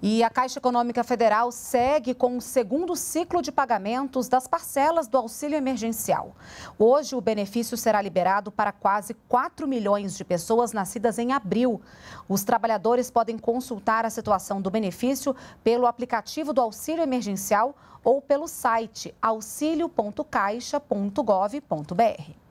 E a Caixa Econômica Federal segue com o segundo ciclo de pagamentos das parcelas do auxílio emergencial. Hoje, o benefício será liberado para quase 4 milhões de pessoas nascidas em abril. Os trabalhadores podem consultar a situação do benefício pelo aplicativo do auxílio emergencial ou pelo site auxilio.caixa.gov.br.